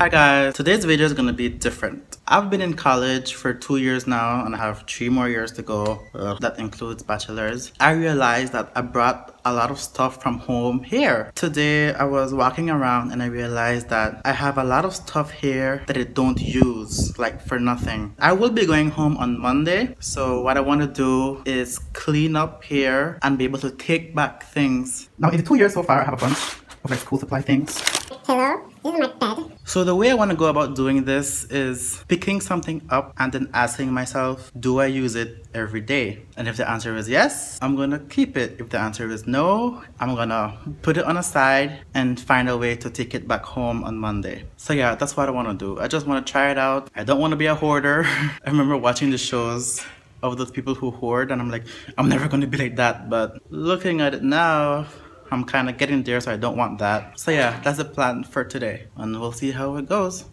Hi guys, today's video is gonna be different. I've been in college for two years now and I have three more years to go. Uh, that includes bachelor's. I realized that I brought a lot of stuff from home here. Today I was walking around and I realized that I have a lot of stuff here that I don't use, like for nothing. I will be going home on Monday, so what I want to do is clean up here and be able to take back things. Now in the two years so far I have a bunch of like school supply things. Hello, this is my bed. So the way I want to go about doing this is picking something up and then asking myself, do I use it every day? And if the answer is yes, I'm gonna keep it. If the answer is no, I'm gonna put it on a side and find a way to take it back home on Monday. So yeah, that's what I want to do. I just want to try it out. I don't want to be a hoarder. I remember watching the shows of those people who hoard and I'm like, I'm never gonna be like that. But looking at it now, I'm kind of getting there, so I don't want that. So yeah, that's the plan for today, and we'll see how it goes.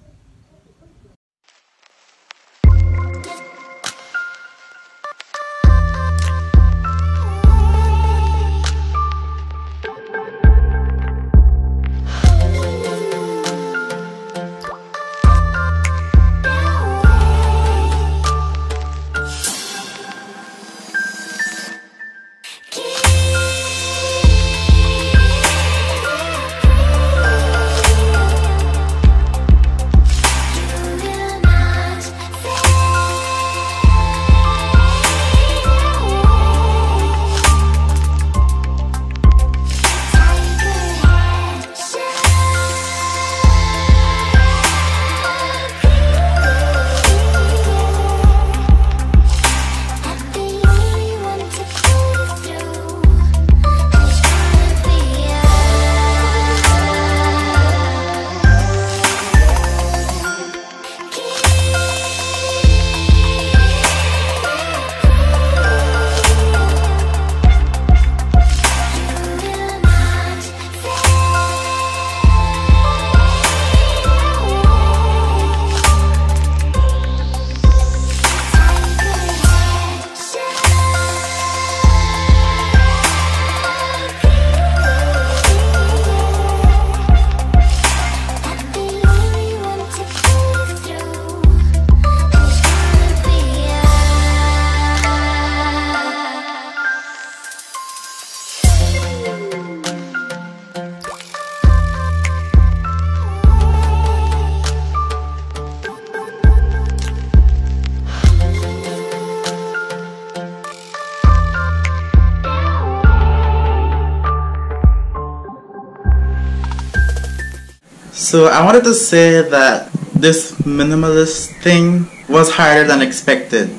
So I wanted to say that this minimalist thing was harder than expected.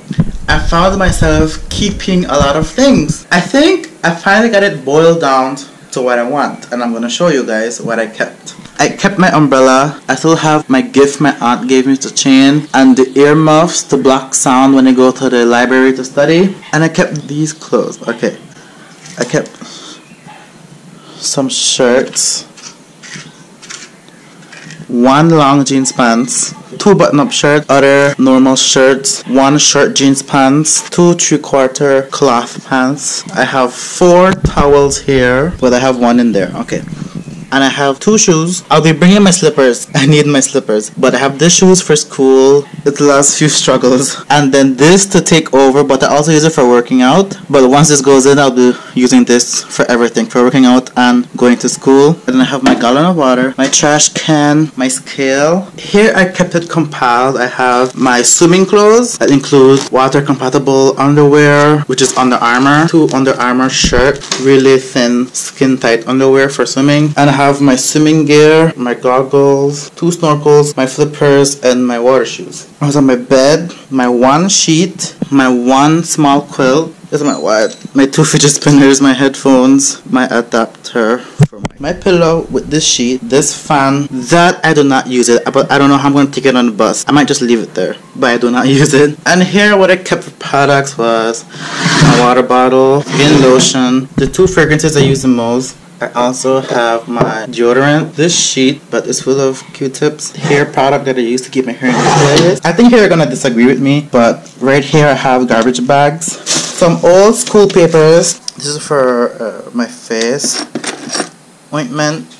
I found myself keeping a lot of things. I think I finally got it boiled down to what I want and I'm gonna show you guys what I kept. I kept my umbrella. I still have my gift my aunt gave me to chain and the earmuffs to block sound when I go to the library to study. And I kept these clothes. Okay. I kept some shirts one long jeans pants, two button-up shirt, other normal shirts, one short jeans pants, two three-quarter cloth pants. I have four towels here, but I have one in there. Okay and I have two shoes. I'll be bringing my slippers. I need my slippers. But I have this shoes for school. It's the last few struggles. And then this to take over, but I also use it for working out. But once this goes in, I'll be using this for everything, for working out and going to school. And then I have my gallon of water, my trash can, my scale. Here I kept it compiled. I have my swimming clothes that include water compatible underwear, which is Under Armour, two Under Armour shirt, really thin skin tight underwear for swimming. And I have my swimming gear, my goggles, two snorkels, my flippers, and my water shoes. I was on my bed, my one sheet, my one small quilt, is my what? My two fidget spinners, my headphones, my adapter for my, my pillow with this sheet, this fan. That I do not use it, but I don't know how I'm going to take it on the bus. I might just leave it there, but I do not use it. And here what I kept for products was my water bottle, skin lotion, the two fragrances I use the most, I also have my deodorant. This sheet, but it's full of Q-tips. Hair product that I use to keep my hair in place. I think you're gonna disagree with me, but right here I have garbage bags. Some old school papers. This is for uh, my face. Ointment.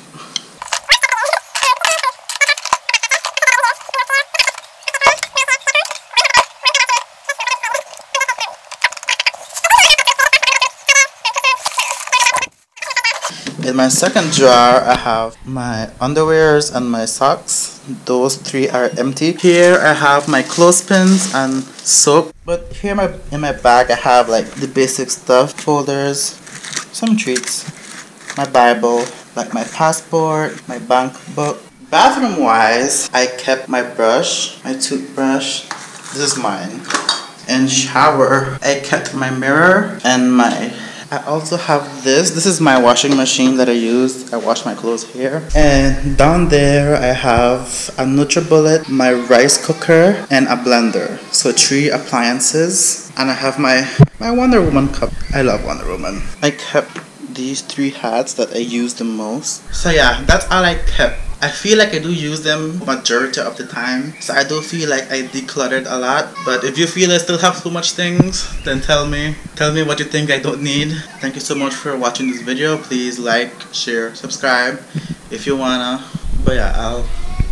In my second drawer, I have my underwears and my socks. Those three are empty. Here I have my clothespins and soap. But here my, in my bag, I have like the basic stuff, folders, some treats, my Bible, like my passport, my bank book. Bathroom wise, I kept my brush, my toothbrush. This is mine. And shower, I kept my mirror and my I also have this. This is my washing machine that I use. I wash my clothes here. And down there I have a NutriBullet, my rice cooker, and a blender. So three appliances. And I have my, my Wonder Woman cup. I love Wonder Woman. I kept these three hats that I use the most. So yeah, that's all I kept. I feel like I do use them majority of the time. So I do feel like I decluttered a lot. But if you feel I still have too much things, then tell me. Tell me what you think I don't need. Thank you so much for watching this video. Please like, share, subscribe if you wanna. But yeah, I'll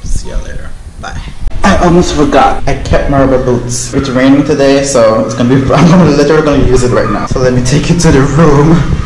see you later. Bye. I almost forgot. I kept my rubber boots. It's raining today, so it's gonna be. I'm literally gonna use it right now. So let me take you to the room.